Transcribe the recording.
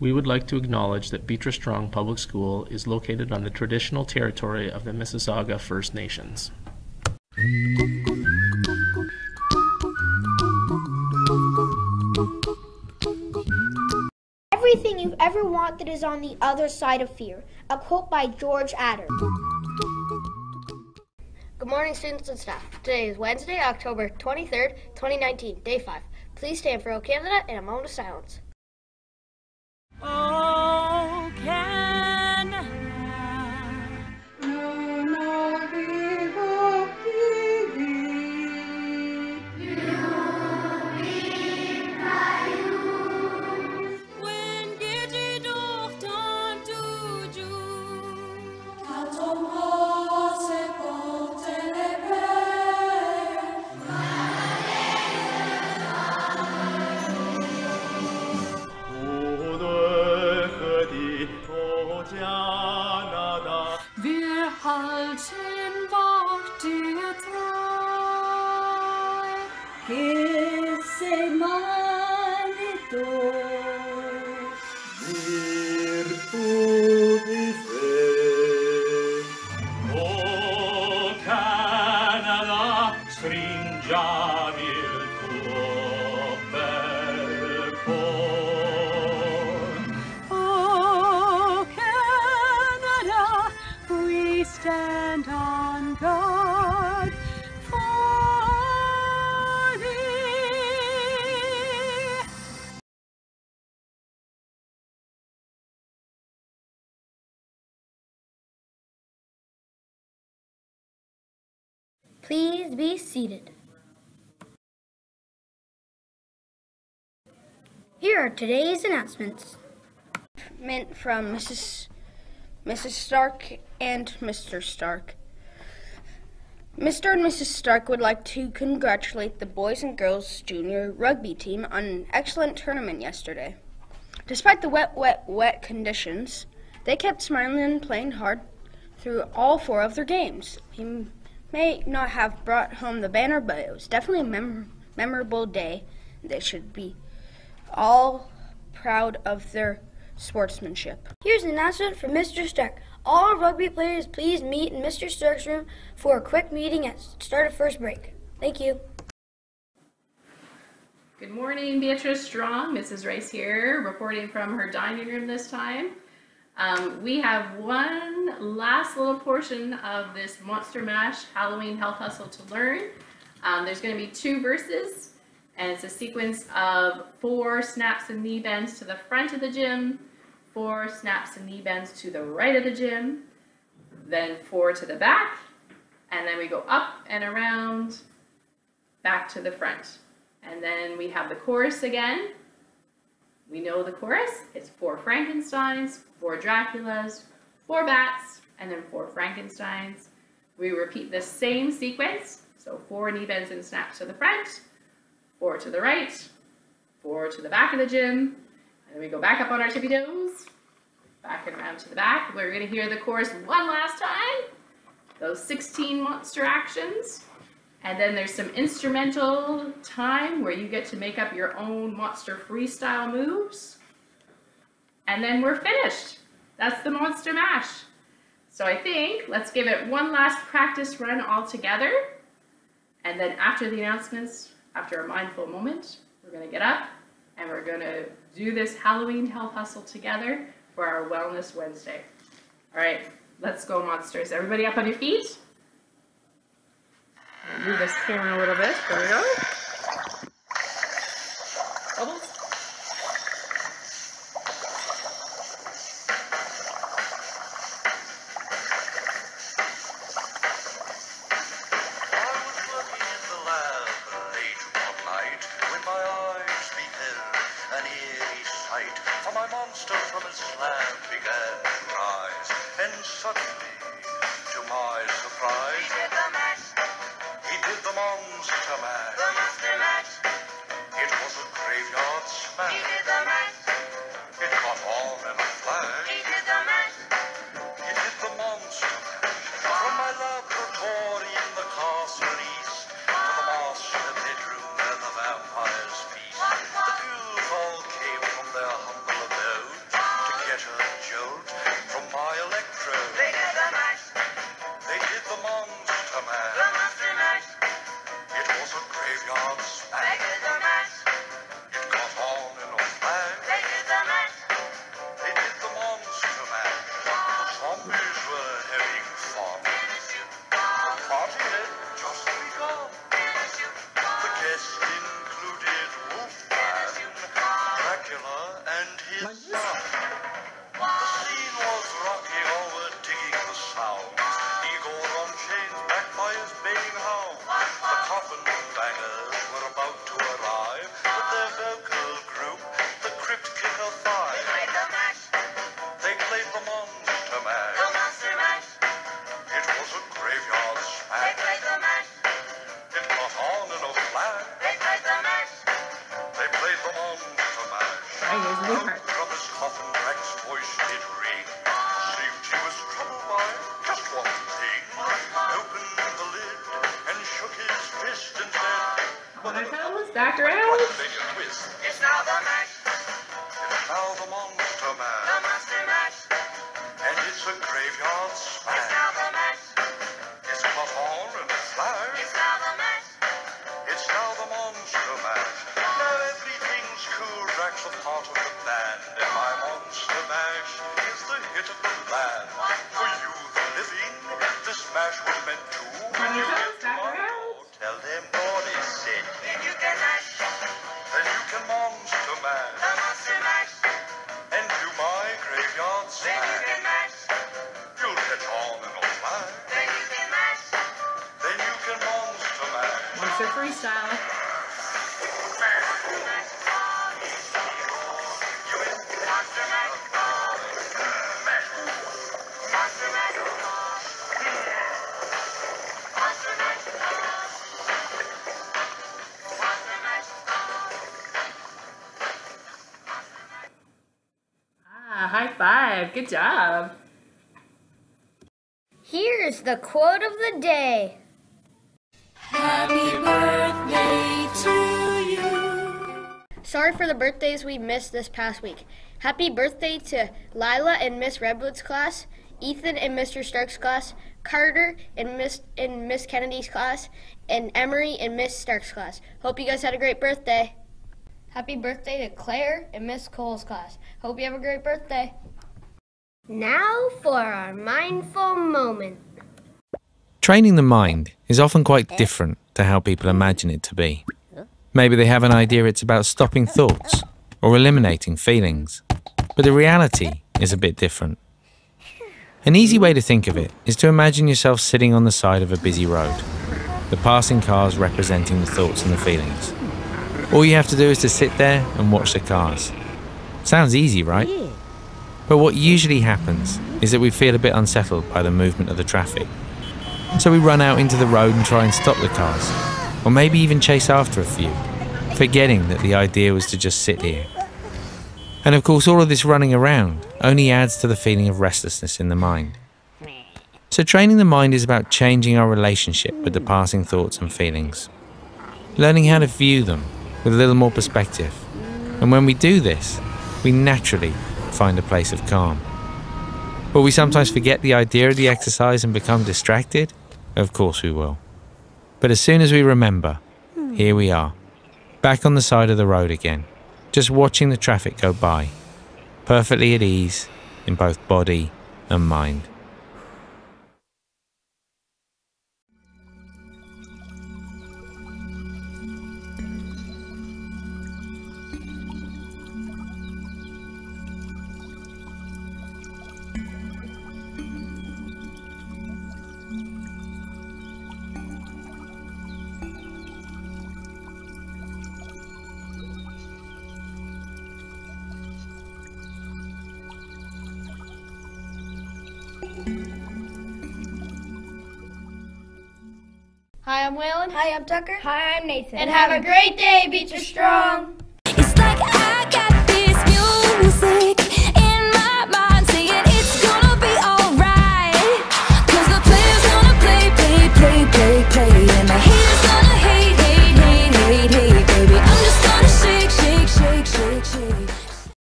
We would like to acknowledge that Beatrice Strong Public School is located on the traditional territory of the Mississauga First Nations. Everything you've ever wanted is on the other side of fear. A quote by George Addair. Good morning, students and staff. Today is Wednesday, October 23rd, 2019, day 5. Please stand for O Canada in a moment of silence. Oh, stand on guard for thee. Please be seated. Here are today's announcements. Meant from Mrs. Mrs. Stark and Mr. Stark. Mr. and Mrs. Stark would like to congratulate the boys and girls junior rugby team on an excellent tournament yesterday. Despite the wet, wet, wet conditions, they kept smiling and playing hard through all four of their games. He may not have brought home the banner, but it was definitely a mem- memorable day. They should be all proud of their sportsmanship. Here's an announcement from Mr. Stark. All rugby players, please meet in Mr. Stark's room for a quick meeting at start of first break. Thank you. Good morning, Beatrice Strong. Mrs. Rice here, reporting from her dining room this time. Um, we have one last little portion of this Monster Mash Halloween Health Hustle to learn. Um, there's going to be two verses, and it's a sequence of four snaps and knee bends to the front of the gym, four snaps and knee bends to the right of the gym, then four to the back, and then we go up and around, back to the front. And then we have the chorus again. We know the chorus. It's four Frankensteins, four Draculas, four bats, and then four Frankensteins. We repeat the same sequence. So four knee bends and snaps to the front, four to the right, four to the back of the gym, and then we go back up on our tippy toes, back and around to the back. We're gonna hear the chorus one last time. Those 16 monster actions. And then there's some instrumental time where you get to make up your own monster freestyle moves. And then we're finished. That's the Monster Mash. So I think let's give it one last practice run all together. And then after the announcements, after a mindful moment, we're gonna get up and we're gonna do this Halloween health hustle together for our Wellness Wednesday. All right, let's go monsters. Everybody up on your feet. Move this camera a little bit. There we go. whatever you can farm. Farm. Monster Mash. The Monster Mash. And it's a graveyard smash. It's caught on in a flash. It's now the Monster Mash. Now everything's cool. Drac's a part of the band. And my Monster Mash is the hit of the land. For you, the living, this mash was meant to. When you get to tomorrow, tell them what is said. Mash. Monster freestyle. Ah, high five. Good job. Here's the quote of the day. Sorry for the birthdays we missed this past week. Happy birthday to Lila in Miss Redwood's class, Ethan in Mr. Stark's class, Carter in Miss in Miss Kennedy's class, and Emery in Miss Stark's class. Hope you guys had a great birthday. Happy birthday to Claire in Miss Cole's class. Hope you have a great birthday. Now for our mindful moment. Training the mind is often quite different to how people imagine it to be. Maybe they have an idea it's about stopping thoughts or eliminating feelings, but the reality is a bit different. An easy way to think of it is to imagine yourself sitting on the side of a busy road, the passing cars representing the thoughts and the feelings. All you have to do is to sit there and watch the cars. Sounds easy, right? But what usually happens is that we feel a bit unsettled by the movement of the traffic. So we run out into the road and try and stop the cars, or maybe even chase after a few, forgetting that the idea was to just sit here. And of course, all of this running around only adds to the feeling of restlessness in the mind. So, training the mind is about changing our relationship with the passing thoughts and feelings, learning how to view them with a little more perspective. And when we do this, we naturally find a place of calm. Will we sometimes forget the idea of the exercise and become distracted? Of course we will. But as soon as we remember, here we are, back on the side of the road again, just watching the traffic go by, perfectly at ease in both body and mind. Hi, I'm Waylon. Hi, I'm Tucker. Hi, I'm Nathan. And have a great day, Beatrice Strong.